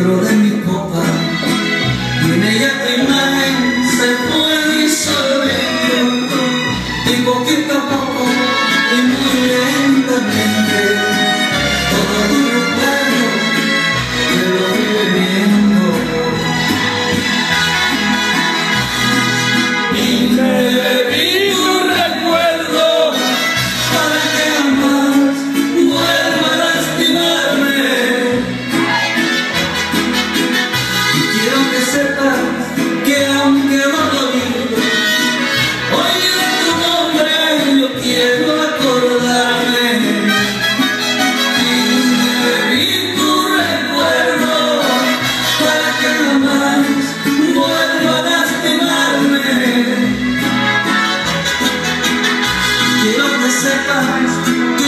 dentro de você faz